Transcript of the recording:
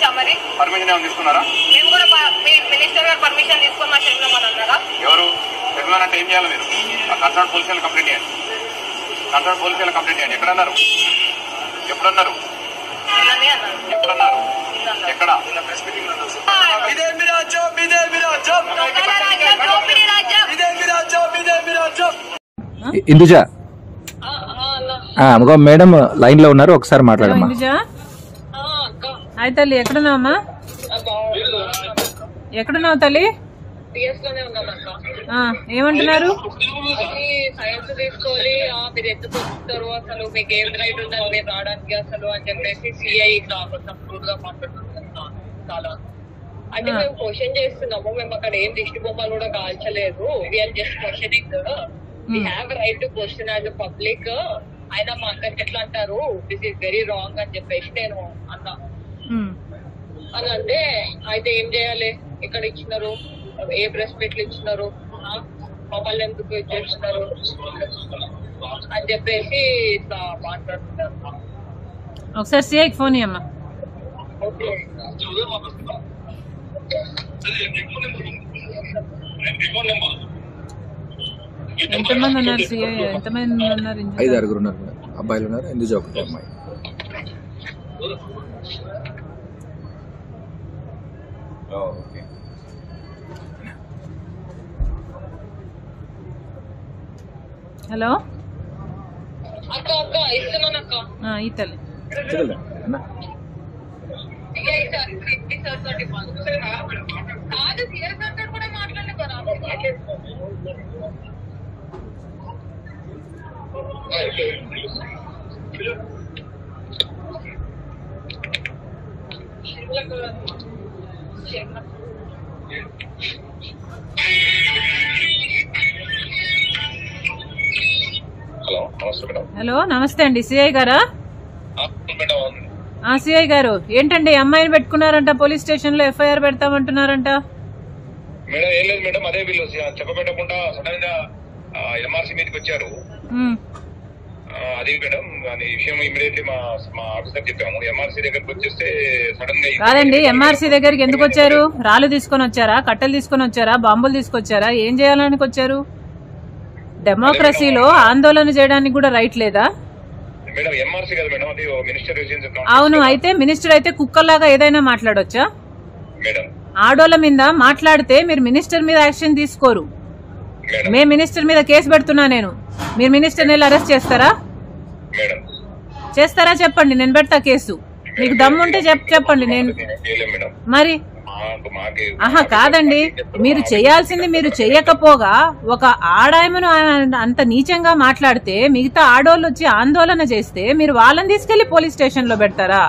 Permission ఏమైనా తీసుకున్నారా? మేము కూడా మీ మినిస్టర్ గారు పర్మిషన్ తీసుకొని మా అన్నారా ఎవరు? అంటే ఏం చేయాలి మీరు. ఆ కన్సర్ట్ పోలీసులు కంప్లైంట్ చేయండి. కన్సర్ట్ పోలీసులు కంప్లైంట్ చేయండి. ఎక్కడన్నారు? ఎప్పుడన్నారు? ఎప్పుడన్నారు. ఎక్కడ? రాజ్యం రాజ్యం, రాజ్యం. రాజ్యం. ఇందుజ? ఇంకో మేడం లైన్లో ఉన్నారు ఒకసారి మాట్లాడమ్మా. హాయ్ తల్లి ఎక్కడున్నావమ్మా. ఎక్కడున్నావు తల్లి? ఏమంటున్నారు? అంటే మేము క్వశ్చన్ చేస్తున్నాము మేము అక్కడ ఏం దిష్టి బొమ్మలు కూడా కాల్చలేదు. We're just questioning we have right to question as public అయినా మా అందరికి ఎట్లా అంటారు? దిస్ ఈస్ వెరీ రాంగ్ అని చెప్పేసి నేను అన్నా. అని అంటే అయితే ఏం చేయాలి? ఇక్కడ ఇచ్చినారు ఏ ప్రెస్ మీట్లు ఇచ్చినారు? మమ్మల్ని ఎందుకు ఇచ్చేస్తున్నారు అని చెప్పేసి ఇట్లా మాట్లాడుతున్నారు. ఒకసారి సిఐకి ఫోన్ ఓకే. ఎంతమంది ఉన్నారు సిఐ? ఎంతమంది ఉన్నారు? ఐదు ఆరుగురు ఉన్నారు అబ్బాయిలు ఉన్నారు ఇందుజ ఒకటి అమ్మాయి హలో అక్క అక్క ఇస్తున్నాను అక్క. ఆ, ఈ తల్లి హలో నమస్తే మేడం. హలో నమస్తే అండి. సిఐ గారా? సిఐ గారు ఏంటండి అమ్మాయిని పెట్టుకున్నారంట పోలీస్ స్టేషన్లో ఎఫ్ఐఆర్ పెడతామంటున్నారంట? మేడం ఏం లేదు మేడం అదే వీళ్ళు చెప్పబెట్టకుండా సడన్గా ఎంఆర్సీ మీదకి వచ్చారు. అది మేడం దాని విషయం మా మా ఆఫీసర్ చెప్పాము. ఎంఆర్సీ దగ్గరికి వచ్చేస్తే సడన్గా కాదండి ఎంఆర్సీ దగ్గరికి ఎందుకు వచ్చారు? రాళ్ళు తీసుకొని వచ్చారా? కట్టెలు తీసుకొని వచ్చారా? బాంబులు తీసుకొచ్చారా? ఏం చేయాలని వచ్చారు? డెమోక్రసీలో ఆందోళన చేయడానికి కూడా రైట్ లేదా? అవును అయితే మినిస్టర్ అయితే కుక్కల్లాగా ఏదైనా మాట్లాడొచ్చా? ఆడోళ్ళ మీద మాట్లాడితే మీరు మినిస్టర్ మీద యాక్షన్ తీసుకోరు. మే మినిస్టర్ మీద కేసు పెడుతున్నా నేను. మీరు మినిస్టర్ని అరెస్ట్ చేస్తారా? చేస్తారా చెప్పండి నేను పెడతా కేసు. మీకు దమ్ముంటే చెప్ చెప్పండి నేను మరి? ఆహా కాదండి. మీరు చేయాల్సింది మీరు చెయ్యకపోగా ఒక ఆడాయమను అంత నీచంగా మాట్లాడితే మిగతా ఆడోళ్ళు వచ్చి ఆందోళన చేస్తే మీరు వాళ్ళని తీసుకెళ్ళి పోలీస్ స్టేషన్లో పెడతారా?